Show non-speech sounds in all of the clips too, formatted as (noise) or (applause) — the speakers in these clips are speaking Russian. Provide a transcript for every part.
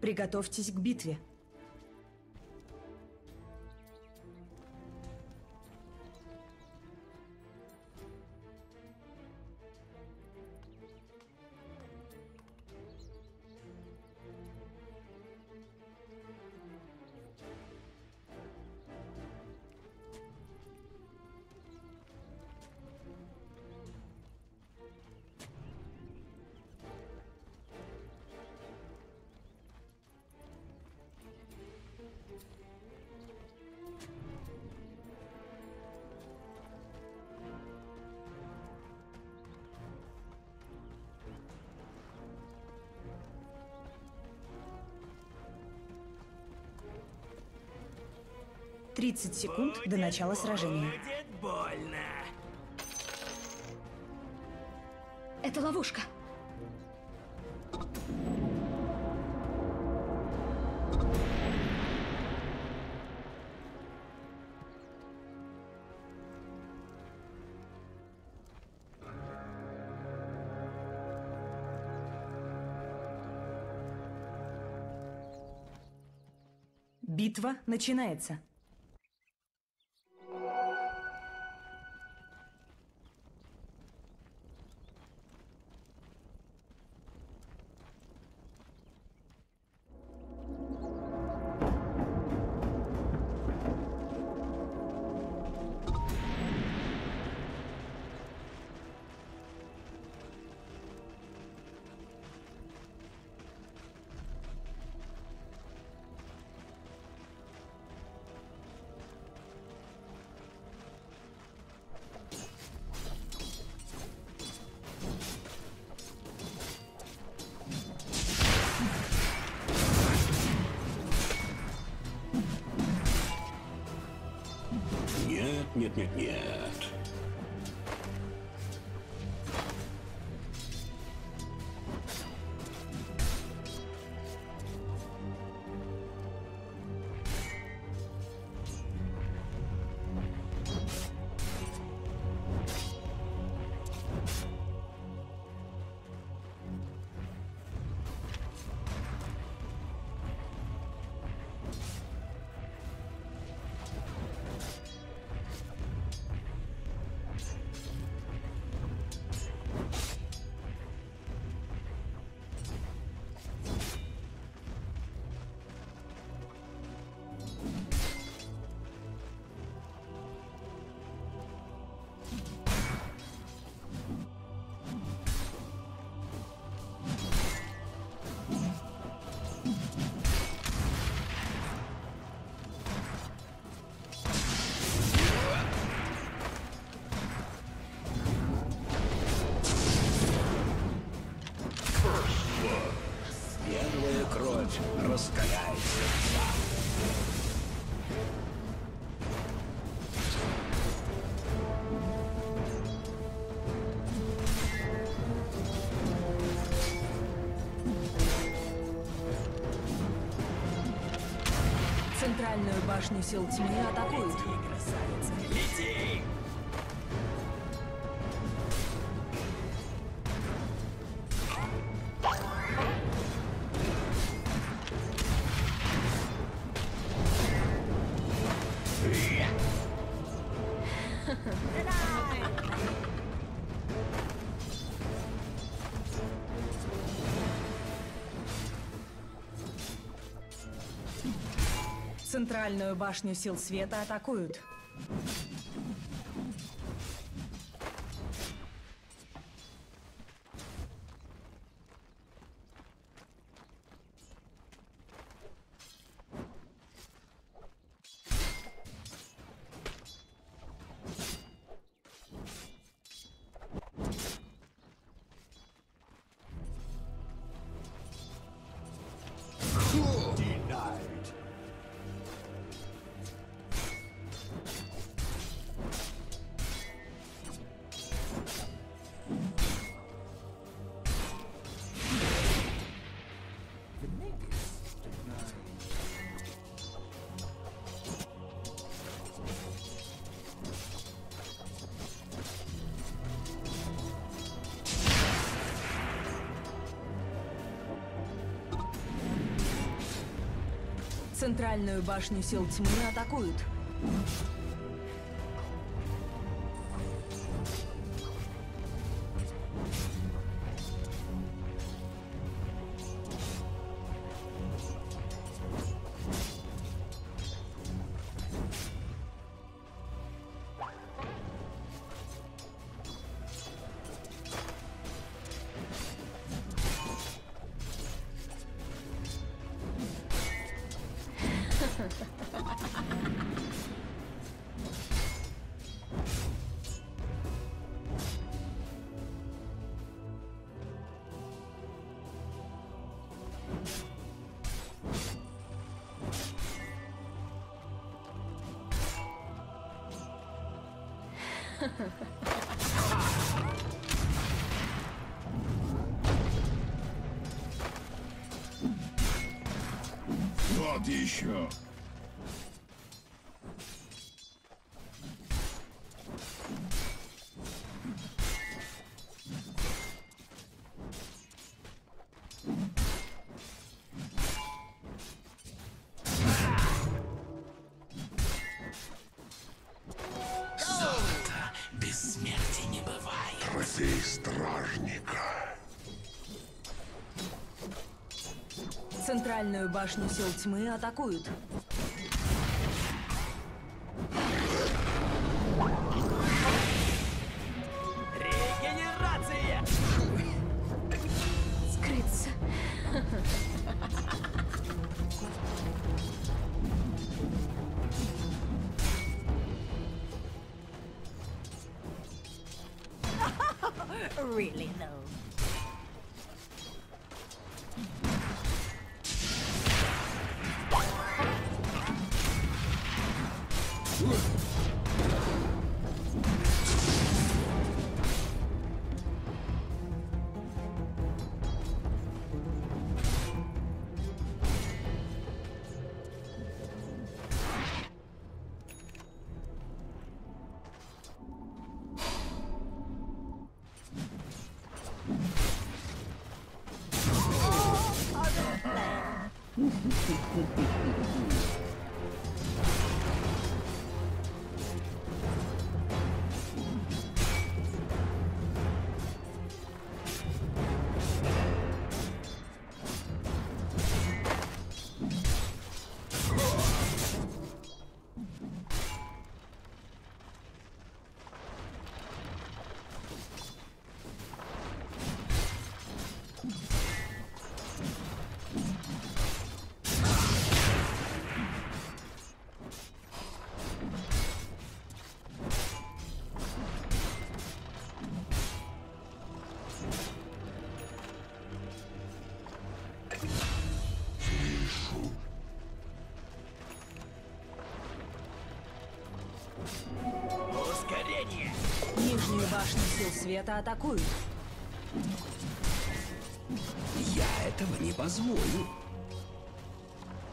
Приготовьтесь к битве. Тридцать секунд до начала сражения. Будет больно. Это ловушка. Битва начинается. Центральную башню сил тьмы атакуют. Центральную башню сил света атакуют. Центральную башню сил тьмы атакуют. Вот еще. Центральную башню сил тьмы атакуют. Регенерация! Скрыться. (laughs) Really though. Нижнюю башню сил света атакуют. Я этого не позволю.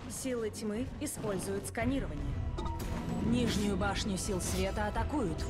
Силы тьмы используют сканирование. Нижнюю башню сил света атакуют.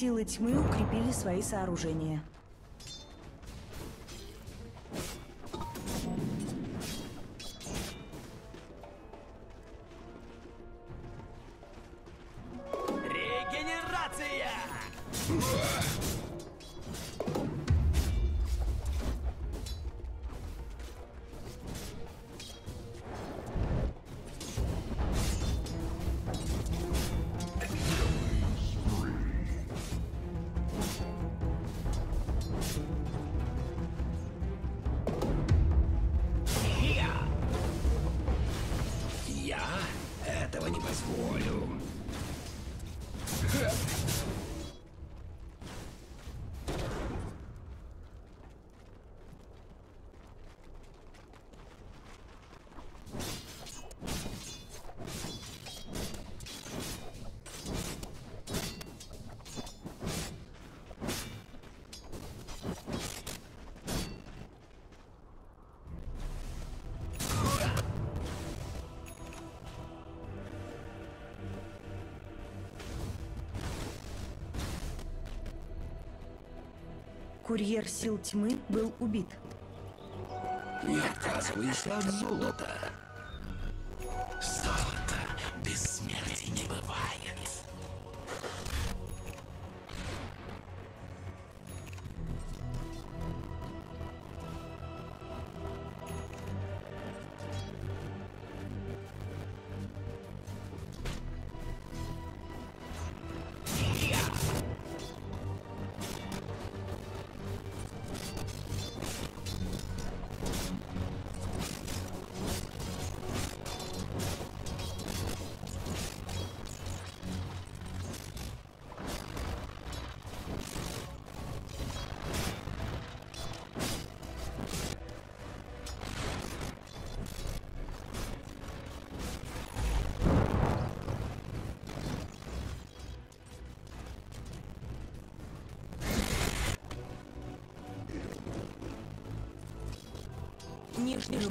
Силы тьмы укрепили свои сооружения. Курьер сил тьмы был убит. Не отказывайся от золота. Золото без смерти не бывает.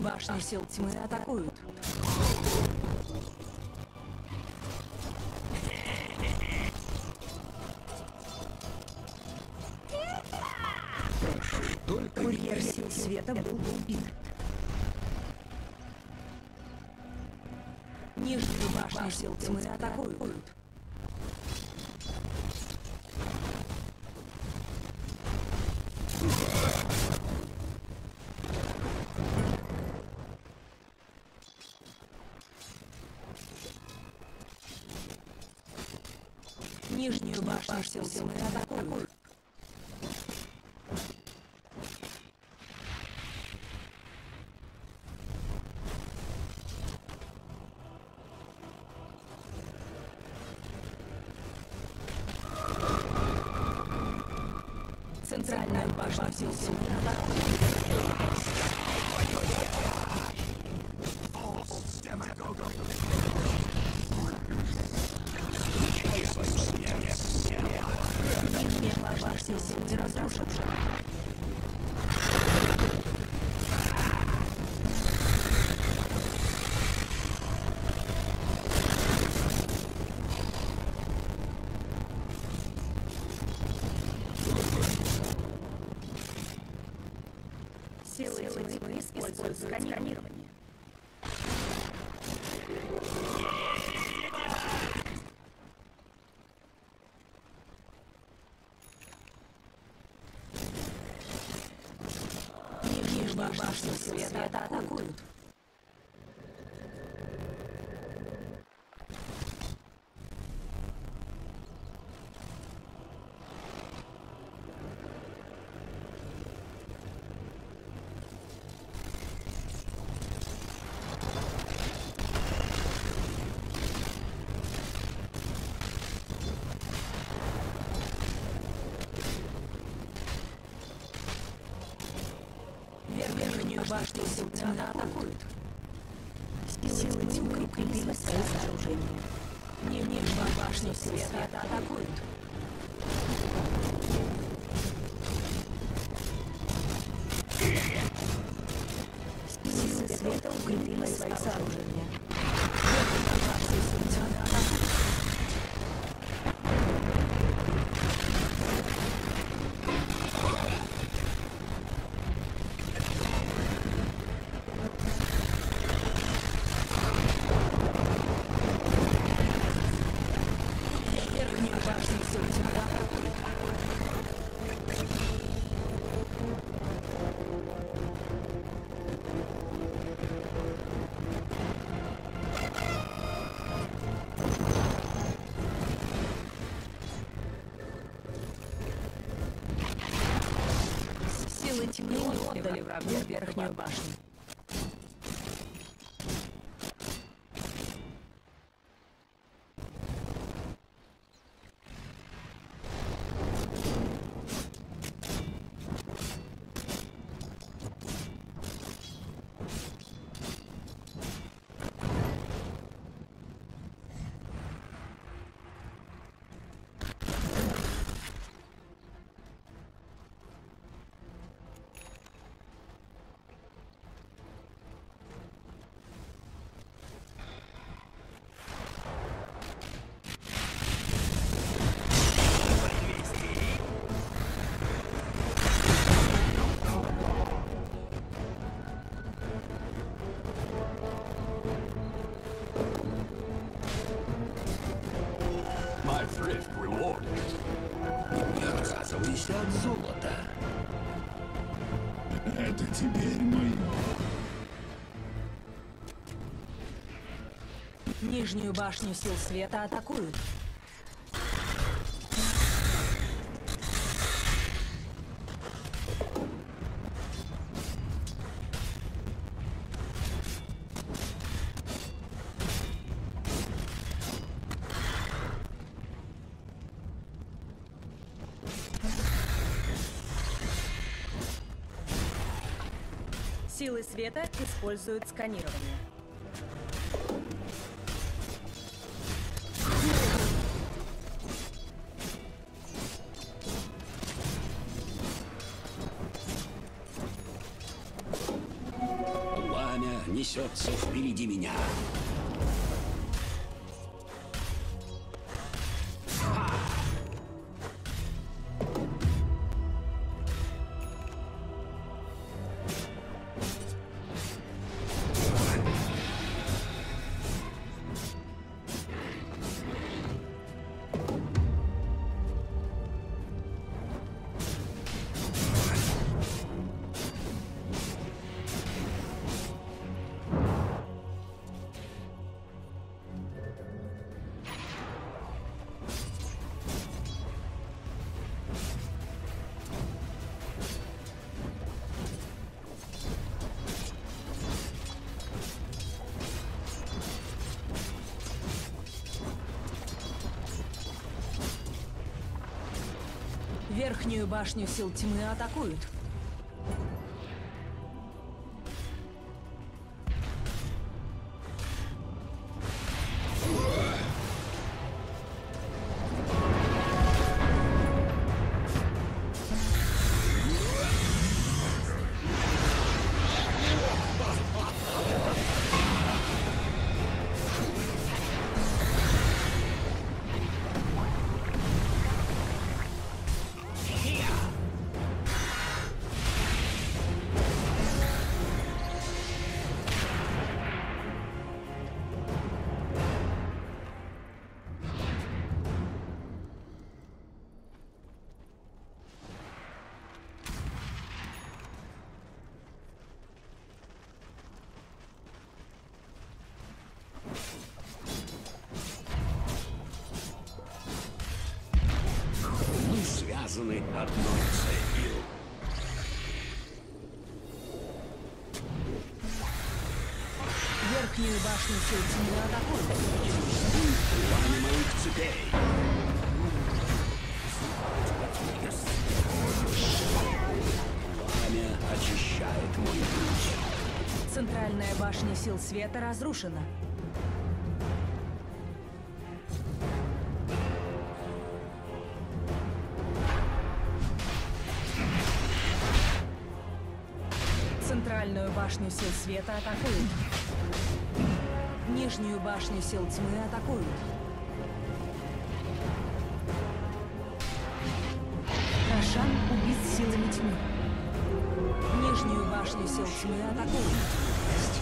Башню сил тьмы атакуют. Только Курьер сил света был убит. Нижнюю башню сил тьмы атакуют. Нижнюю башню тьмы атакуют. Центральную башню сил тьмы атакуют. Нижняя башня сил тьмы разрушена. Силы тьмы используют сканирование. Нижнюю башню света атакуют. Башню Силы тьмы отдали врагу верхнюю башню. Нижнюю башню сил света атакуют. Силы света используют сканирование. Несется впереди меня. Верхнюю башню сил тьмы атакуют. Связаны одной цепью. Верхнюю башню тьмы атакуют. Пламя моих цепей. Пламя очищает мой путь. Центральная башня сил света разрушена. Центральную башню сил света атакуют. Нижнюю башню сил тьмы атакуют. Рошан убит силами тьмы. Нижнюю башню сил тьмы атакуют.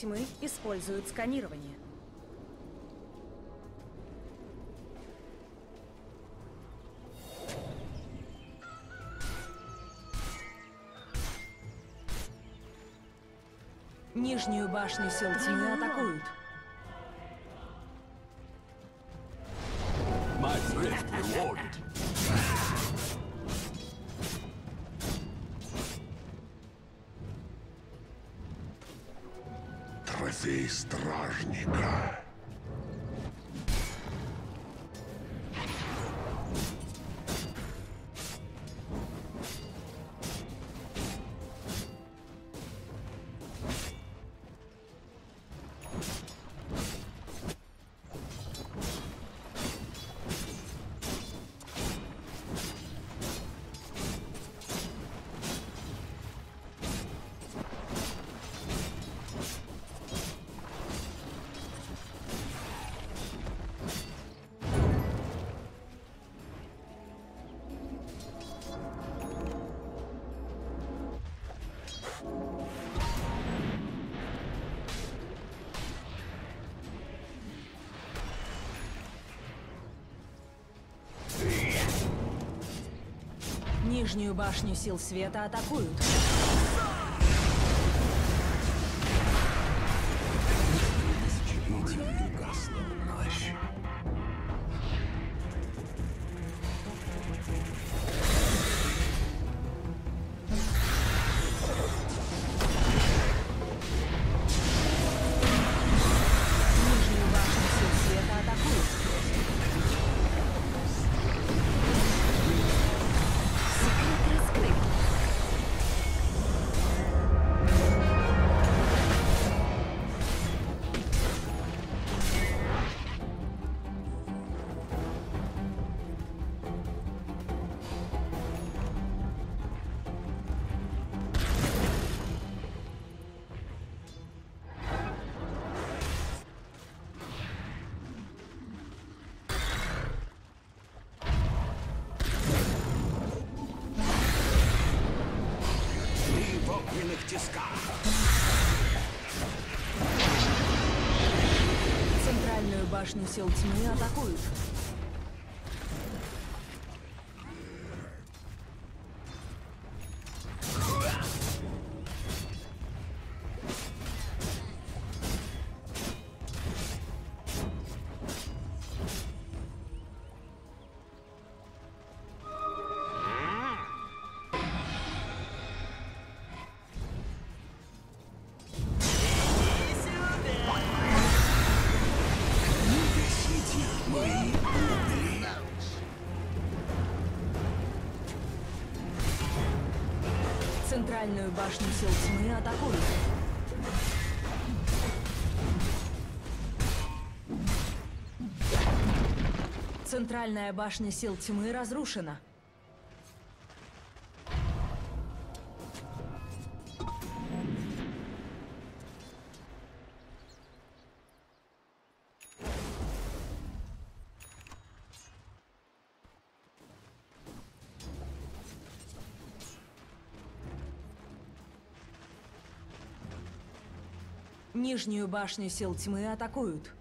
Тьмы используют сканирование. Нижнюю башню сил тьмы атакуют. Нижнюю башню сил света атакуют. Башню сил тьмы атакуют. Центральную башню сил тьмы атакуют. Центральная башня сил тьмы разрушена. Нижнюю башню сил тьмы атакуют.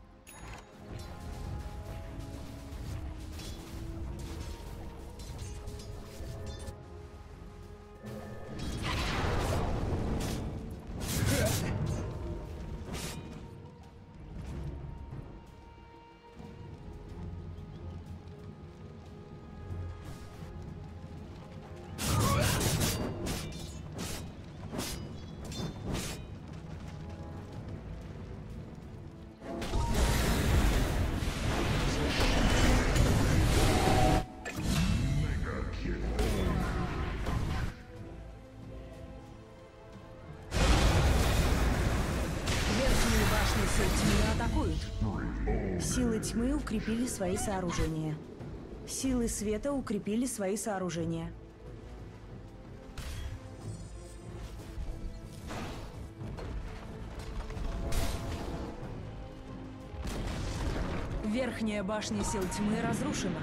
Тьмы укрепили свои сооружения. Силы света укрепили свои сооружения. Верхняя башня сил тьмы разрушена.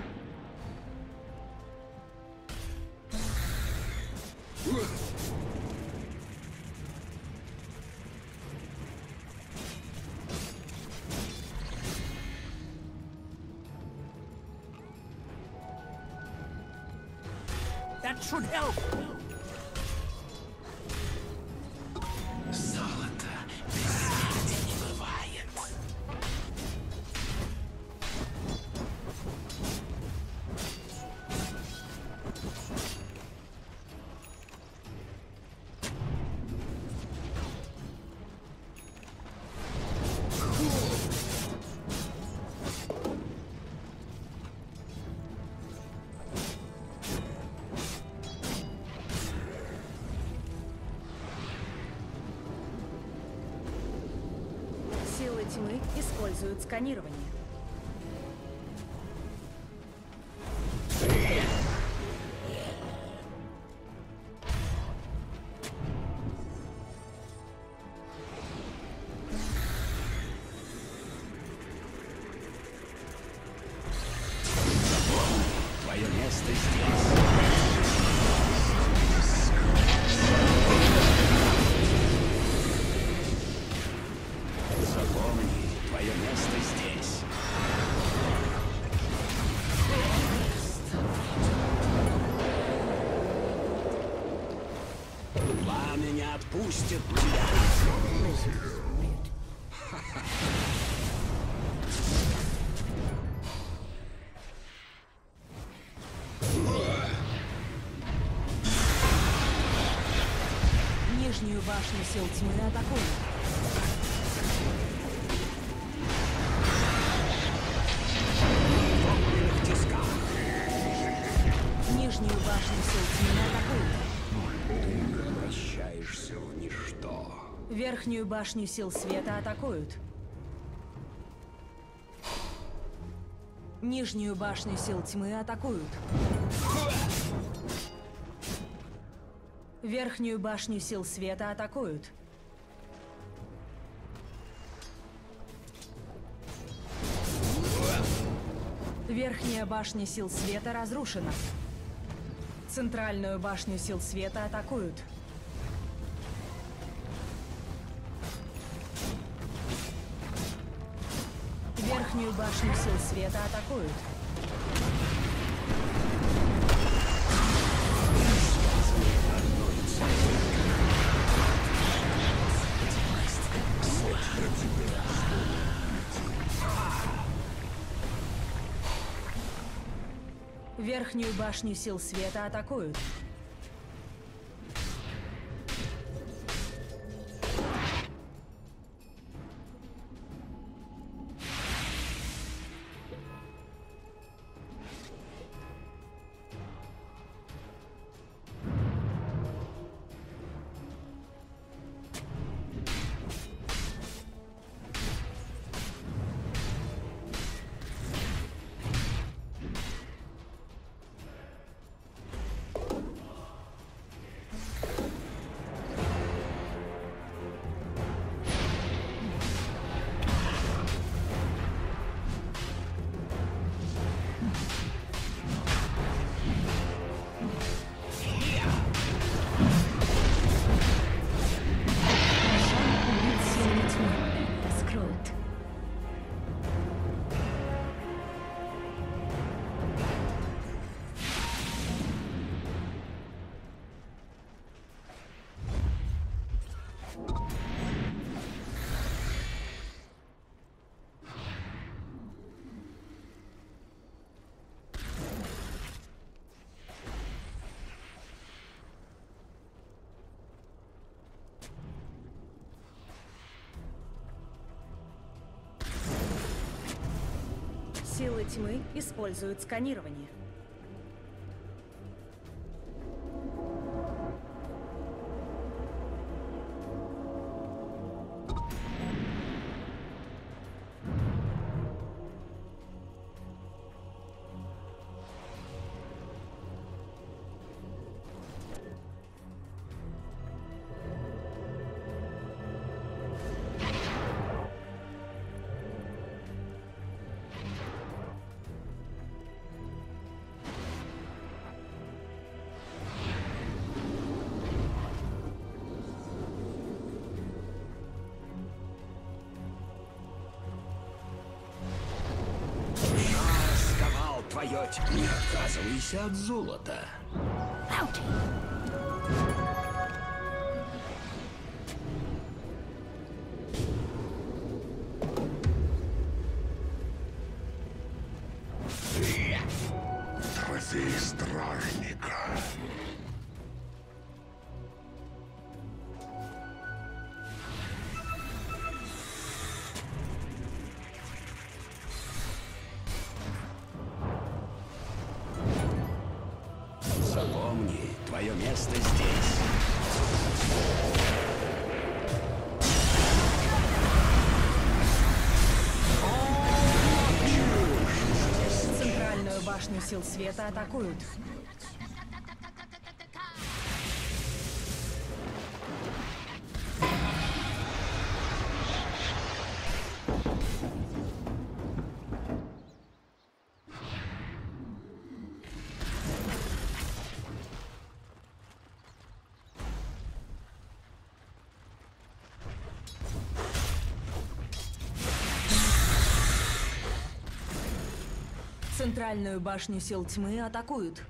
Тьмы используют сканирование. Нижнюю башню сил тьмы тисках. Нижнюю башню сил тьмы атакуют. Превращаешься в ничто. Верхнюю башню сил света атакуют. Нижнюю башню сил тьмы атакуют. Верхнюю башню сил света атакуют. Верхняя башня сил света разрушена. Центральную башню сил света атакуют. Верхнюю башню сил света атакуют. Верхнюю башню сил света атакуют. Силы тьмы используют сканирование. Твое. Не отказывайся от золота. Трофей света атакуют. Центральную башню сил тьмы атакуют.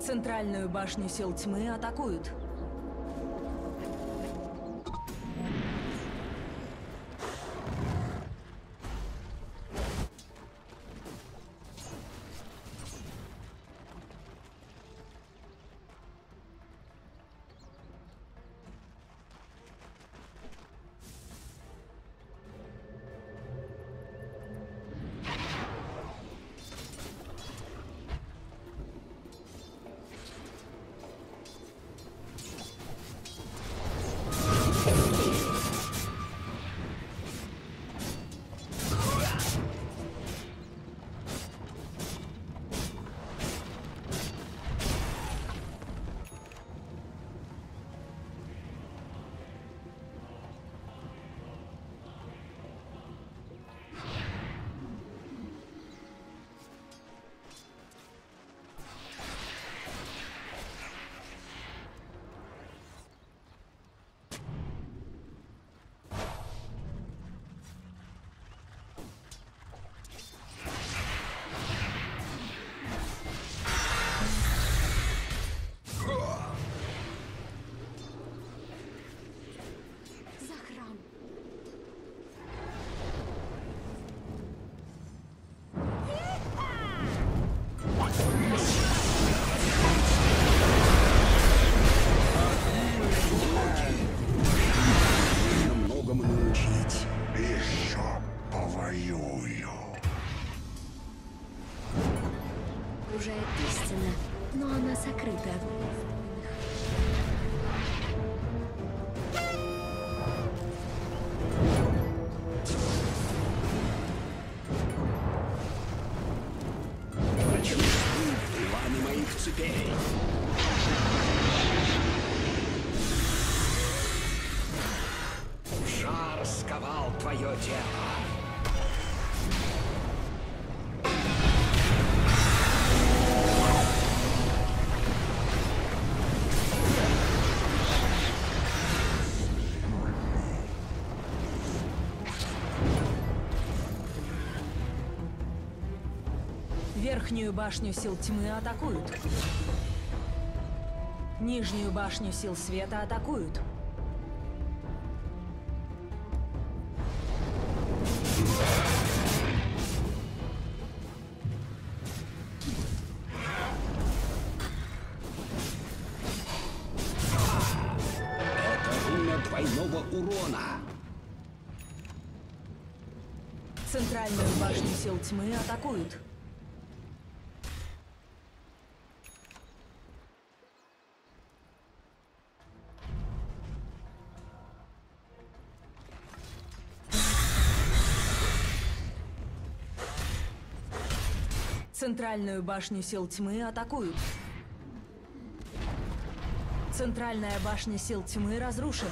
Центральную башню сил тьмы атакуют. Верхнюю башню сил тьмы атакуют. Нижнюю башню сил света атакуют. Это руна двойного урона. Центральную башню сил тьмы атакуют. Центральную башню сил тьмы атакуют. Центральная башня сил тьмы разрушена.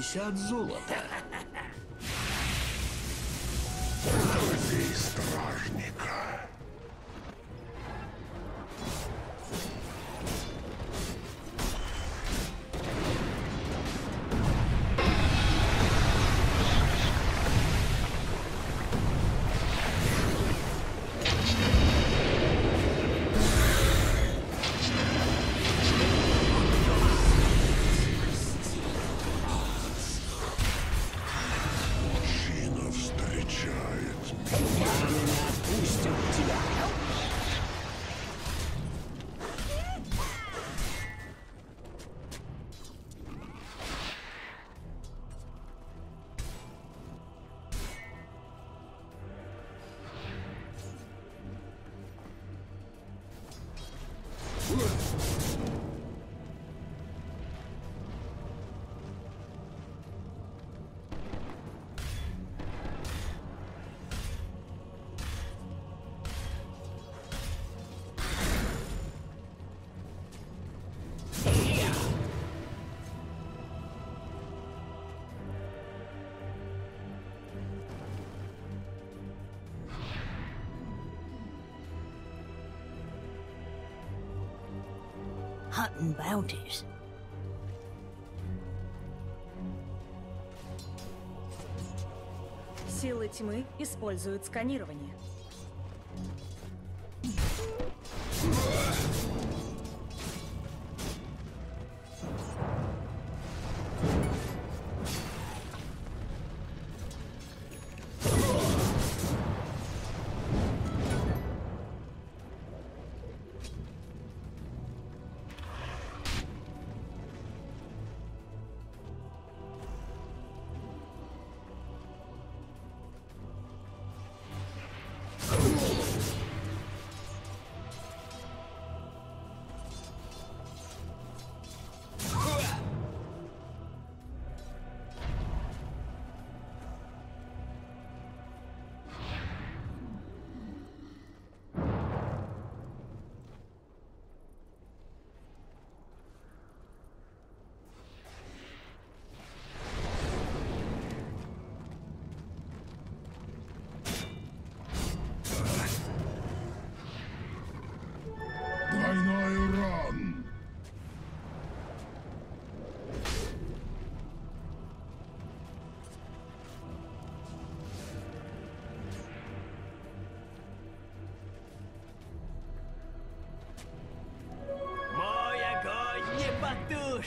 50 золота. Hunting bounties. Силы тьмы используют сканирование.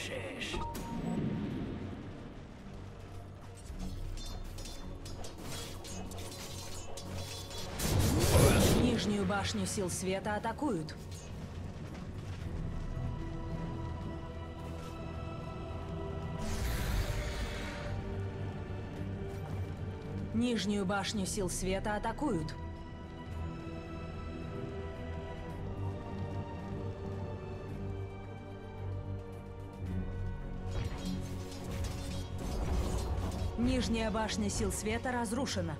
Потушишь! Нижнюю башню сил света атакуют. Нижнюю башню сил света атакуют. Нижняя башня сил света разрушена.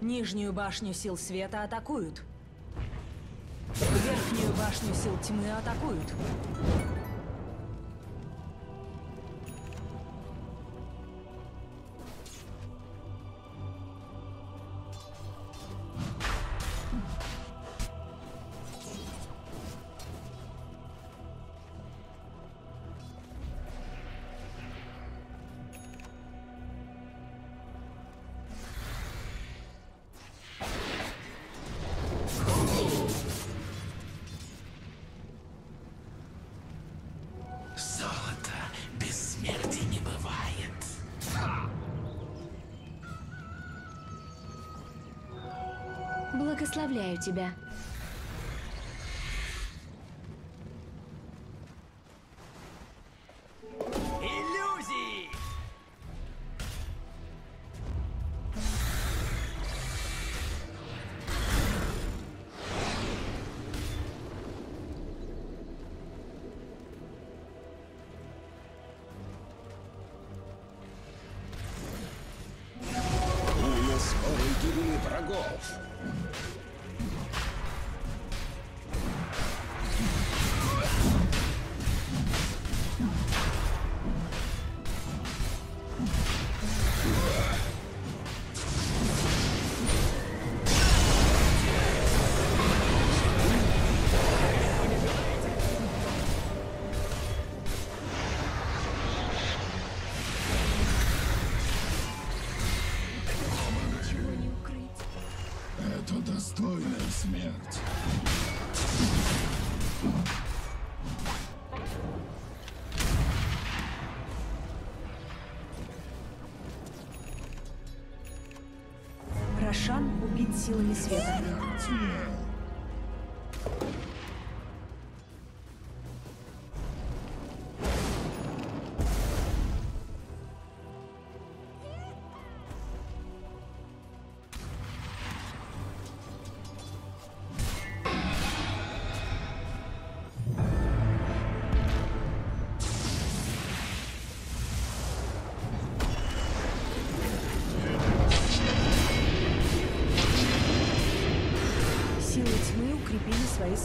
Нижнюю башню сил света атакуют. Верхнюю башню сил тьмы атакуют. Благословляю тебя.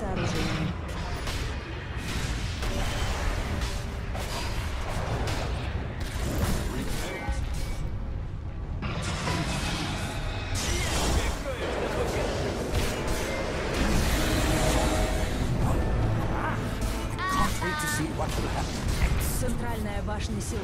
Сооружения. Центральная башня сил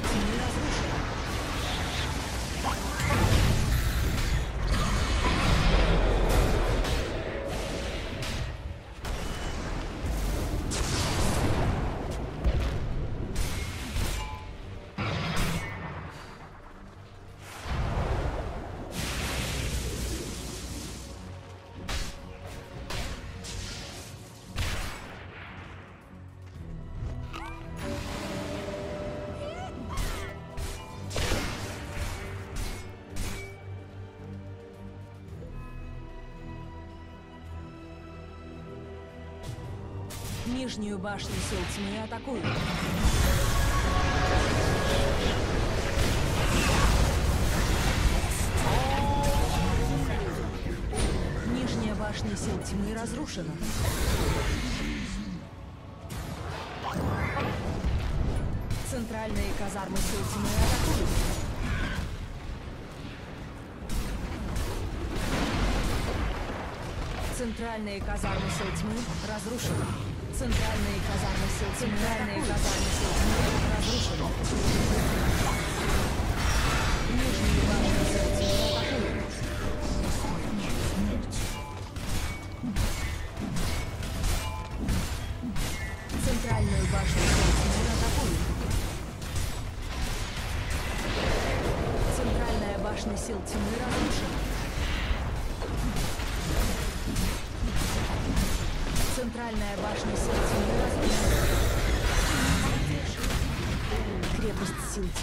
Нижнюю башню сил тьмы атакуют. Нижняя башня сил тьмы разрушена. Центральные казармы сил тьмы атакуют. Центральные казармы сил разрушены. Центральные казармы сил тьмы Центральные казармы сил тьмы разрушены.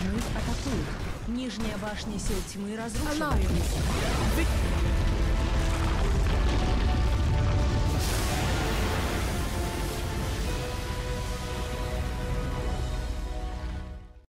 Тьмы атакует. Нижняя башня сил тьмы разрушена.